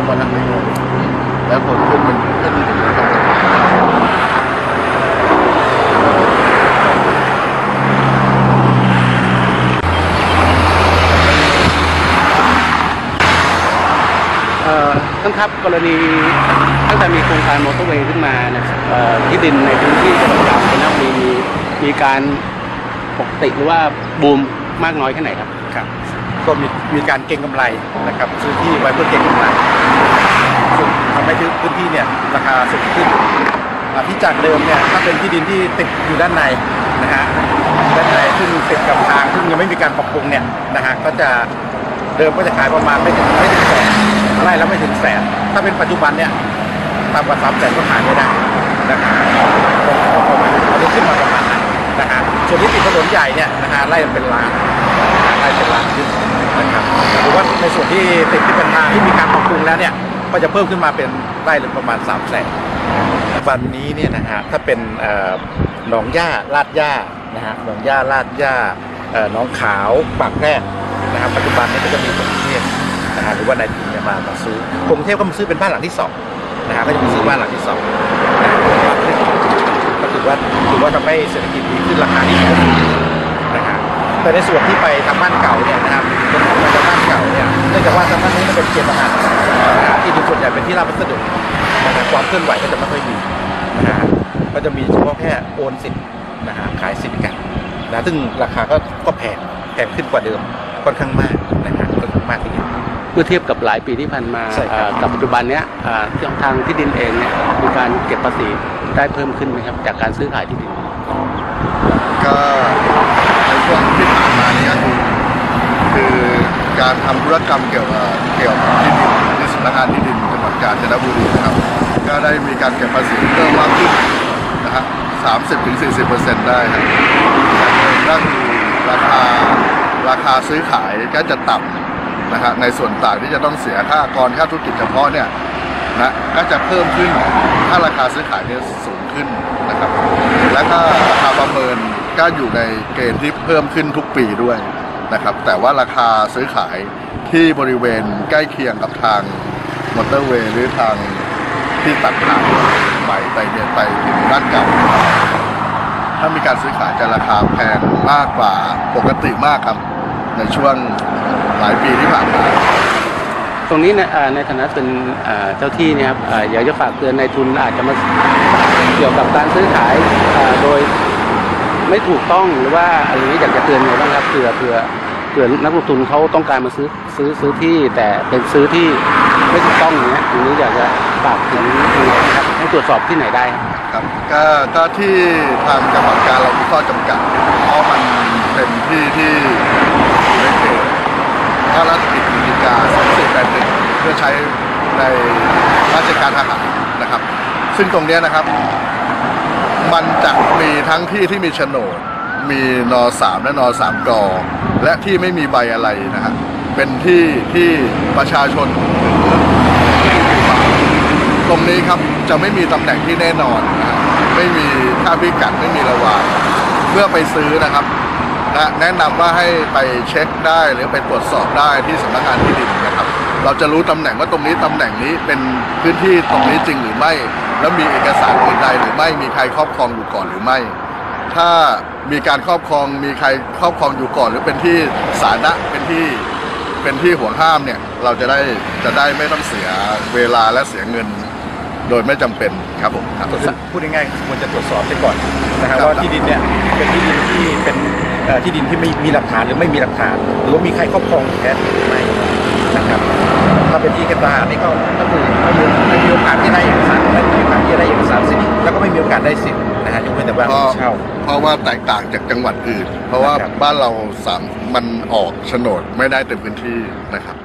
งมาทางนี้แล้วผลขึ้นมันขึ้นถึงนะครับท่านครับกรณีตั้งแต่มีโครงการมอเตอร์เวย์ขึ้นมานะครัที่ดินในพื้นที่จังหวัดกาญจนบุรีมีการปกติหรือว่าบูมมากน้อยแค่ไหนครับครับก็มีมีการเก็งกำไรนะครับซื้อที่ไว้เพื่อเก็งกำไร พื้นที่เนี่ยราคาสูงขึ้นอ่าที่จากเดิมเนี่ยถ้าเป็นที่ดินที่ติดอยู่ด้านในนะฮะด้านในซึ่งติดกับทางซึ่งยังไม่มีการปรับปรุงเนี่ยนะฮะก็จะเดิมก็จะขายประมาณไม่ถึงไม่ถึงแสนไร่แล้วไม่ถึงแสนถ้าเป็นปัจจุบันเนี่ยต่ำกว่าสามแสนก็ขายไม่ได้นะครับประมาณอันนี้ขึ้นมาประมาณนั้นนะฮะส่วนที่ติดถนนใหญ่เนี่ยนะฮะไร่เป็นล้านไร่เป็นล้านขึ้นนะครับหรือว่าในส่วนที่ติดที่เป็นทางที่มีการปรับปรุงแล้วเนี่ย ก็จะเพิ่มขึ้นมาเป็นไร่ละประมาณ3ามแสนวันนี้เนี่ยนะฮะถ้าเป็นเอ่อหนองหญ้าลาดหญ้านะฮะหนองหญ้าลาดหญ้าหน้องขาวปากแพรกนะครับปัจจุบันนี้ก็จะมีกรุงเทพนะฮะหรือว่านายทุนเนี่ยมามาซื้อกรุงเทพก็มาซื้อเป็นบ้านหลังที่สองนะฮะก็จะมาซื้อบ้านหลังที่สองนะฮะมากขึ้นก็ถือว่าถือว่าทำให้เศรษฐกิจดีขึ้นราคาที่ดีขึ้นนะฮะแต่ในส่วนที่ไปทาบ้านเก่าเนี่ยนะครับเป็นของทางบ้านเก่าเนี่ยเนื่องจากว่าทางบ้านนี้มันเป็นเขตทหารนะฮะที่ดิน ส่วนใหญ่เป็นที่ราบพัสดุนะครับความเคลื่อนไหวก็จะไม่ค่อยมีนะฮะก็จะมีเฉพาะแค่โอนสิทธิ์นะฮะขายสิทธิ์กันนะซึ่งราคาก็ก็แพงแพงขึ้นกว่าเดิมค่อนข้างมากนะฮะค่อนข้างมากทีเดียว เมื่อเทียบกับหลายปีที่ผ่านมาใช่ครับ เอ่อกับปัจจุบันเนี้ยเอ่อทางที่ดินเองเนี่ยมีการเก็บภาษีได้เพิ่มขึ้นไหมครับจากการซื้อขายที่ดิน ก็ในช่วงที่ผ่านมานี้คือคือการทำธุรกรรมเกี่ยวกับเกี่ยวกับที่ดินาญจนบุรีนะครับ ก็ได้มีการเก็บภาษีเพิ่มมากขึ้นนะฮะสามสิบถึงสี่สิบเปอร์เซ็นต์ได้ครับจากเดิมก็คือราคาราคาซื้อขายก็จะต่ำนะฮะในส่วนต่างที่จะต้องเสียค่ากรค่าธุรกิจเฉพาะเนี่ยนะก็จะเพิ่มขึ้นถ้าราคาซื้อขายเนี่ยสูงขึ้นนะครับ และก็ราคาประเมินก็อยู่ในเกณฑ์ที่เพิ่มขึ้นทุกปีด้วยนะครับ แต่ว่าราคาซื้อขายที่บริเวณใกล้เคียงกับทาง มอเตอร์เวย์หรือทางที่ตัดทางใหม่ไปเนี่ยไปถึงด้านเก่า ถ้ามีการซื้อขายจะราคาแพงมากกว่าปกติมากครับ ในช่วงหลายปีที่ผ่านมาตรงนี้ในในฐานะเป็นเจ้าที่เนี่ยครับอยากจะฝากเตือนนายทุนอาจจะมาเกี่ยวกับการซื้อขายโดยไม่ถูกต้องหรือว่าอะไรนี้อยากจะเตือนไงบ้างครับเผื่อเผื่อเผื่อนักลงทุนเขาต้องการมาซื้อซื้อซื้อที่แต่เป็นซื้อที่ ไม่ถูกต้องอย่างเงี้ยตรงนี้อยากจะฝากถึงยังไงนะครับให้ตรวจสอบที่ไหนได้ครับก็ก็ที่ทางจังหวัดการเรามีข้อจำกัดเพราะมันเป็นที่ที่อยู่ในเขตพระราชกิจกิจการ2481เพื่อใช้ในราชการทหารนะครับ ซึ่งตรงเนี้ยนะครับ มันจะมีทั้งที่ที่มีโฉนด มีนอสามและนอสามกอและที่ไม่มีใบอะไรนะฮะเป็นที่ที่ประชาชน ตรงนี้ครับจะไม่มีตำแหน่งที่แน่นอนนะไม่มีค่าพิกัดไม่มีระวางเมื่อไปซื้อนะครับนะแนะนำว่าให้ไปเช็คได้หรือไปตรวจสอบได้ที่สำนักงานที่ดินนะครับ เราจะรู้ตำแหน่งว่าตรงนี้ตำแหน่งนี้เป็นพื้นที่ตรงนี้จริงหรือไม่ แล้วมีเอกสารอื่นใดหรือไม่มีใครครอบครองอยู่ก่อนหรือไม่ ถ้ามีการครอบครองมีใครครอบครองอยู่ก่อน หรือเป็นที่สาธารณะเป็นที่เป็นที่ห่วงห้ามเนี่ยเราจะได้จะได้ไม่ต้องเสียเวลาและเสียเงิน โดยไม่จำเป็นครับผมครับก็คือพูดง่ายๆควรจะตรวจสอบไปก่อนนะฮะครับว่าที่ดินเนี่ยเป็นที่ดินที่เป็นเอ่อที่ดินที่ไม่มีหลักฐานหรือไม่มีหลักฐาน หรือว่ามีใครครอบครองอยู่แท้จริงหรือไม่นะครับถ้าเป็นที่เก็บทหารนี่ก็ก็คือไม่มีไม่มีโอกาสที่ได้เอกสารไม่มีโอกาสที่จะได้เอกสารสิทธิ์แล้วก็ไม่มีโอกาสได้สิทธิ์นะฮะยกเว้นแต่ว่าเพราะเช่าเพราะว่าแตกต่างจากจังหวัดอื่น เพราะว่าครับบ้านเราสามมันออกโฉนดไม่ได้เต็มพื้นที่นะครับ